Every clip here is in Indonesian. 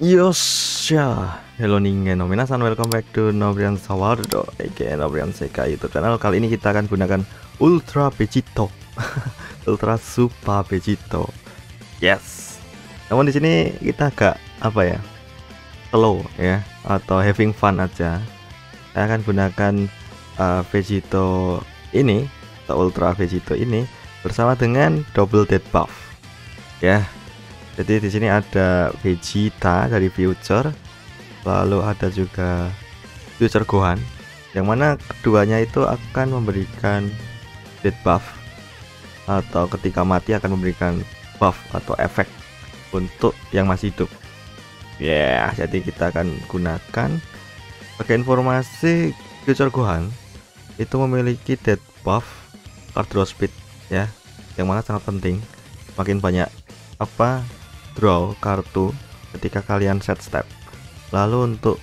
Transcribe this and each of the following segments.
Yosha, hello ningen, minasan welcome back to Nobrian Sawardo, aka Nobrian Sekai YouTube channel. Kali ini kita akan gunakan Ultra Vegito, Ultra Super Vegito. Yes. Namun di sini kita agak apa ya, slow ya, atau having fun aja. Saya akan gunakan uh, Vegito ini, atau Ultra Vegito ini bersama dengan double dead buff. Ya, jadi di sini ada Vegeta dari Future, lalu ada juga Future Gohan, yang mana keduanya itu akan memberikan dead buff atau ketika mati akan memberikan buff atau efek untuk yang masih hidup. Ya, yeah, jadi kita akan gunakan sebagai informasi Future Gohan itu memiliki dead buff card draw speed ya, yang mana sangat penting. Makin banyak apa draw kartu ketika kalian set step. Lalu untuk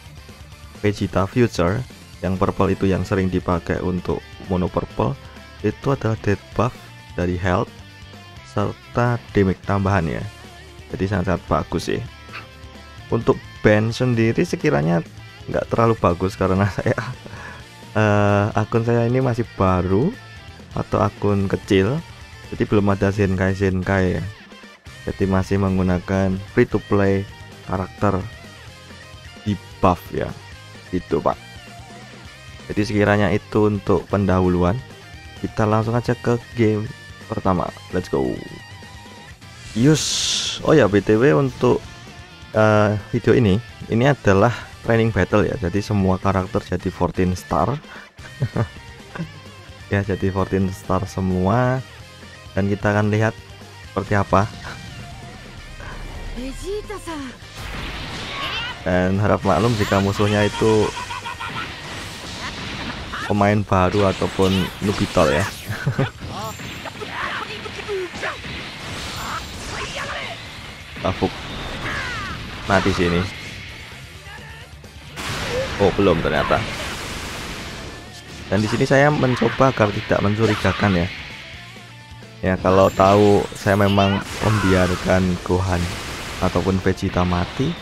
Vegeta Future yang purple itu yang sering dipakai untuk mono purple itu adalah dead buff dari health serta damage tambahan ya. Jadi sangat-sangat bagus sih. Untuk band sendiri sekiranya nggak terlalu bagus karena saya uh, akun saya ini masih baru atau akun kecil jadi belum ada Zenkai Zenkai ya jadi masih menggunakan free to play karakter di buff ya. Itu pak. Jadi sekiranya itu untuk pendahuluan kita langsung aja ke game pertama. Let's go. Yus. Oh ya btw untuk uh, video ini ini adalah training battle ya. Jadi semua karakter jadi 14 star. Ya jadi 14 star semua. Dan kita akan lihat seperti apa dan harap maklum jika musuhnya itu pemain baru ataupun nubitol ya. Tafuk. Mati sini. Oh belum ternyata. Dan di sini saya mencoba agar tidak mencurigakan ya. Ya kalau tahu saya memang membiarkan Gohan ataupun Vegeta mati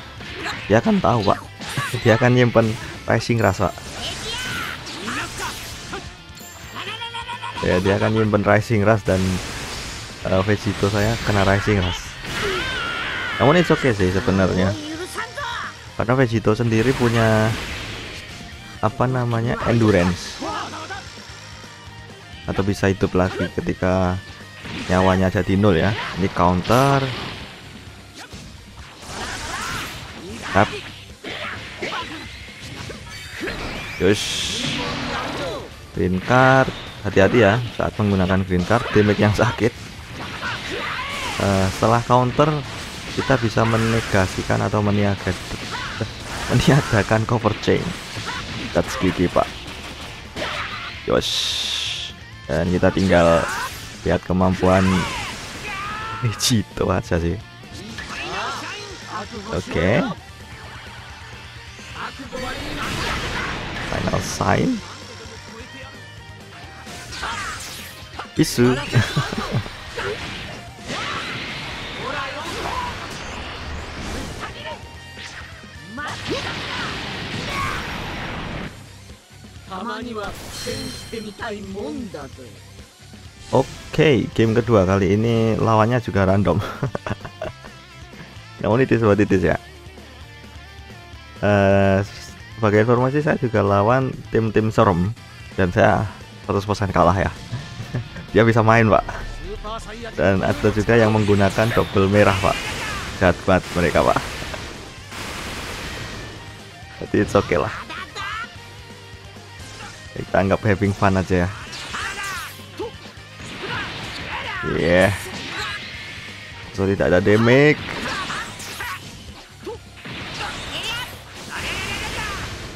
dia akan tahu pak. Dia akan nyimpen rising rasa ya dia akan nyimpen rising ras dan uh, Vegito saya kena rising ras. Namun itu oke okay sih sebenarnya. Karena Vegito sendiri punya apa namanya endurance. Atau bisa hidup lagi ketika nyawanya jadi nol ya. Ini counter Tap. Yus. Green card. Hati-hati ya saat menggunakan green card damage yang sakit. Uh, setelah counter kita bisa menegasikan atau meniaga meniadakan cover chain. That's gigi pak. Yos. Dan kita tinggal lihat kemampuan Vegito aja sih. Oke. Okay. Final sign. Isu. Oke, okay, game kedua kali ini lawannya juga random. Namun itu sobat itu ya. Uh, sebagai informasi saya juga lawan tim-tim serem. Dan saya 100% kalah ya. Dia bisa main pak. Dan ada juga yang menggunakan double merah pak. Jahat banget mereka pak. Jadi it's okay lah. Kita anggap having fun aja ya. Yeah. So tidak ada damage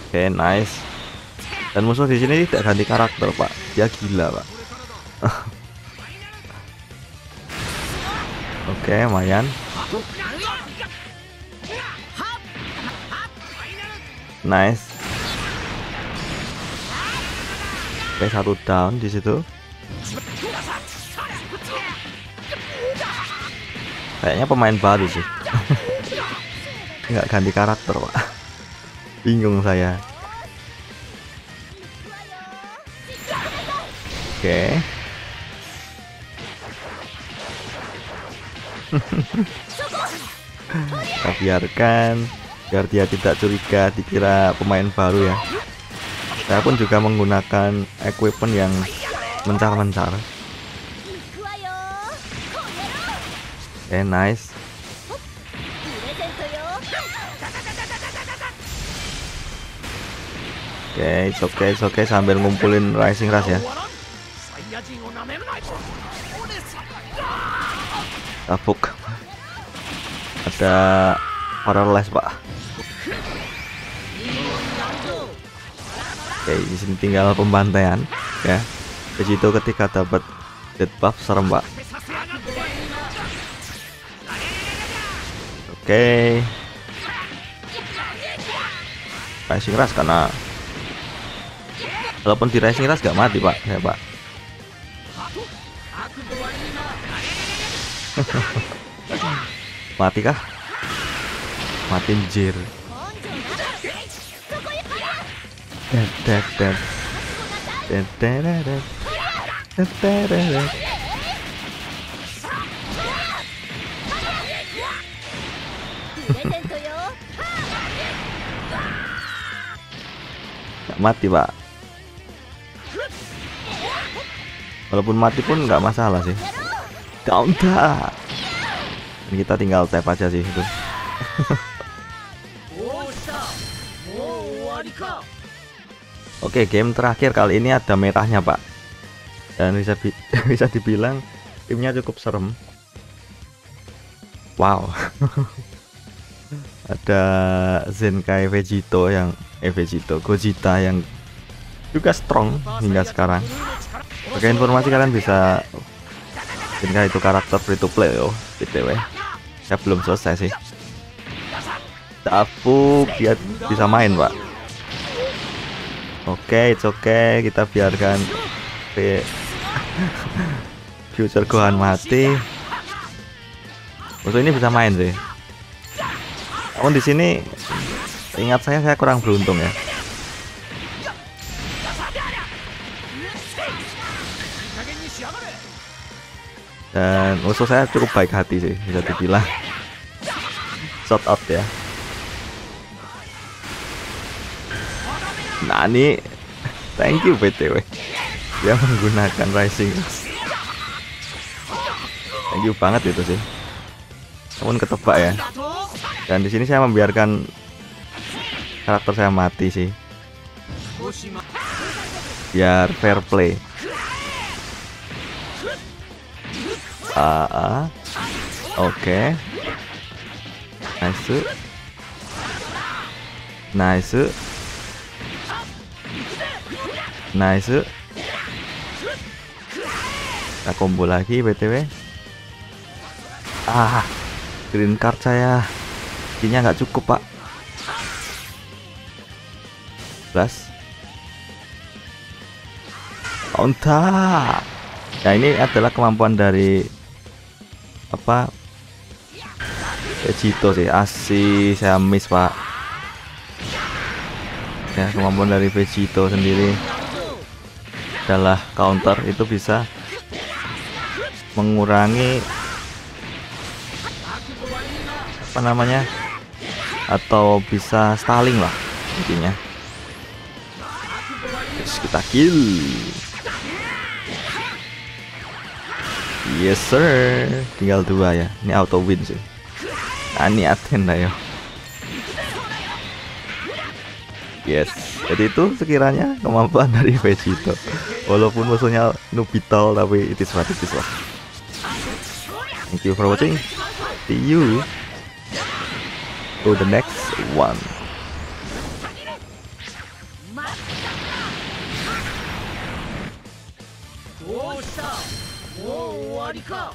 Oke, okay, nice. Dan musuh di sini tidak ganti karakter, Pak. Dia gila, Pak. Oke, okay, lumayan. Nice. Oke, okay, satu down di situ. Kayaknya pemain baru sih. nggak ganti karakter pak bingung saya. Oke. Kita biarkan biar dia tidak curiga dikira pemain baru ya. Saya pun juga menggunakan equipment yang mencar-mencar. Eh nice Oke, okay, oke, okay, oke okay. sambil ngumpulin rising rush ya. Tapuk. Ada paralyze, Pak. Oke, di sini tinggal pembantaian ya. Di situ ketika dapat dead buff serem, Pak. Oke. Rising rush karena Walaupun di racing ras gak mati pak. Ya pak. Mati kah? Mati jir. Mati pak walaupun mati pun nggak masalah sih. Counter Dan kita tinggal tap aja sih itu. Oke game terakhir kali ini ada merahnya pak. Dan bisa bisa dibilang timnya cukup serem. Wow. Ada Zenkai Vegito yang eh Vegito Gogeta yang juga strong hingga sekarang Oke informasi kalian bisa Jika itu karakter free to play yo btw saya belum selesai sih. Tapu dia bisa main pak. Oke okay, it's okay. Kita biarkan Future Gohan mati. Musuh ini bisa main sih. Namun di sini ingat saya saya kurang beruntung ya dan musuh saya cukup baik hati sih bisa dibilang. Shot out ya. Nah ini thank you btw dia menggunakan rising. Thank you banget itu sih. Namun ketebak ya. Dan di sini saya membiarkan karakter saya mati sih. Biar fair play ah, ah. oke. Nice. Nice. Nice. Kita combo lagi btw ah green card saya. Ini nggak cukup pak. Plus. Onta. Ya ini adalah kemampuan dari apa? Vegito sih asih saya miss pak. Ya kemampuan dari Vegito sendiri. Adalah counter itu bisa mengurangi apa namanya? Atau bisa stalling lah intinya. Kita kill Yes sir. Tinggal dua ya. Ini auto win sih. Nah, Ini Athena ya Yes. Jadi itu sekiranya kemampuan dari Vegito. Walaupun musuhnya Nubital Tapi it is what lah. Thank you for watching. See you To the next one りか